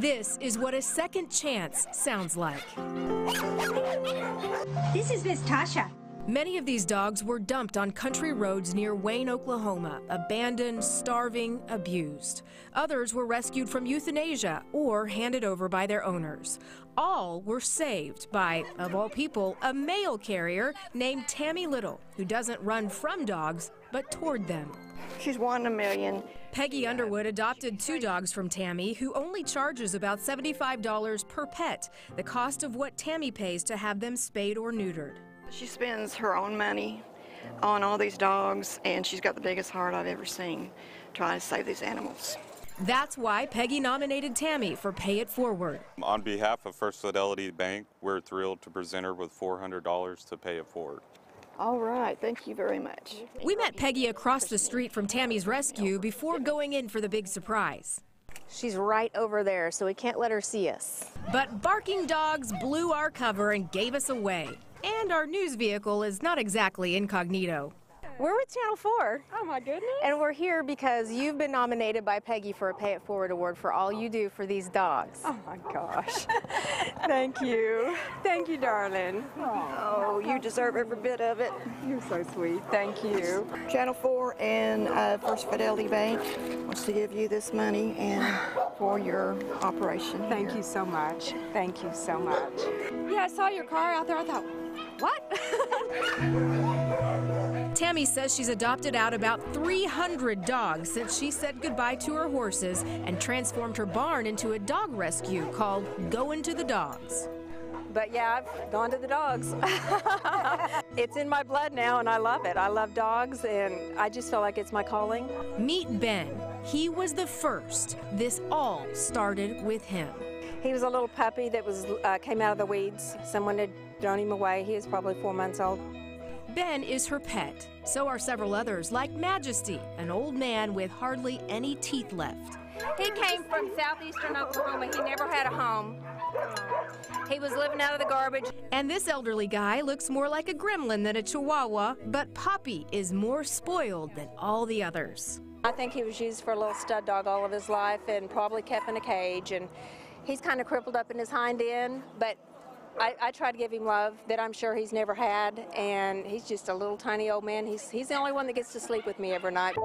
This is what a second chance sounds like. This is Miss Tasha. Many of these dogs were dumped on country roads near Wayne, Oklahoma, abandoned, starving, abused. Others were rescued from euthanasia or handed over by their owners. All were saved by, of all people, a mail carrier named Tammey Little, who doesn't run from dogs, but toward them. She's one in a million. Peggy Underwood adopted two dogs from Tammey, who only charges about $75 per pet, the cost of what Tammey pays to have them spayed or neutered. She spends her own money on all these dogs, and she's got the biggest heart I've ever seen trying to save these animals. That's why Peggy nominated Tammey for Pay It Forward. On behalf of First Fidelity Bank, we're thrilled to present her with $400 to pay it forward. All right, thank you very much. We met Peggy across the street from Tammey's rescue before going in for the big surprise. She's right over there, so we can't let her see us. But barking dogs blew our cover and gave us away. And our news vehicle is not exactly incognito. We're with Channel 4. Oh my goodness. And we're here because you've been nominated by Peggy for a Pay It Forward award for all you do for these dogs. Oh my gosh. Thank you. Thank you, darling. Oh, you deserve every bit of it. You're so sweet. Thank you. Channel 4 and uh, First Fidelity Bank wants to give you this money and for your operation. Thank you so much. Thank you so much. Yeah, I saw your car out there. I thought, what? Tammey says she's adopted out about 300 dogs since she said goodbye to her horses and transformed her barn into a dog rescue called Going to the Dogs. but yeah, I've gone to the dogs. it's in my blood now, and I love it. I love dogs, and I just feel like it's my calling. Meet Ben. He was the first. This all started with him. He was a little puppy that was uh, came out of the weeds. Someone had thrown him away. He was probably four months old. Ben is her pet. So are several others, like Majesty, an old man with hardly any teeth left. He came from southeastern Oklahoma. He never had a home. He was living out of the garbage. And this elderly guy looks more like a gremlin than a chihuahua, but Poppy is more spoiled than all the others. I think he was used for a little stud dog all of his life and probably kept in a cage. And he's kind of crippled up in his hind end, but I, I try to give him love that I'm sure he's never had. And he's just a little tiny old man. He's, he's the only one that gets to sleep with me every night.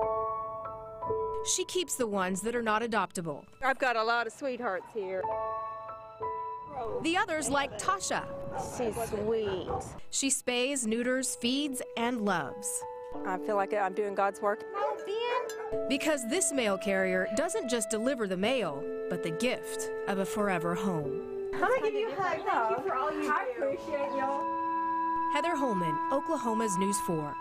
She keeps the ones that are not adoptable. I've got a lot of sweethearts here. The others, like Tasha, She's sweet. she spays, neuters, feeds, and loves. I feel like I'm doing God's work. Because this mail carrier doesn't just deliver the mail, but the gift of a forever home. I appreciate y'all. Heather Holman, Oklahoma's News 4.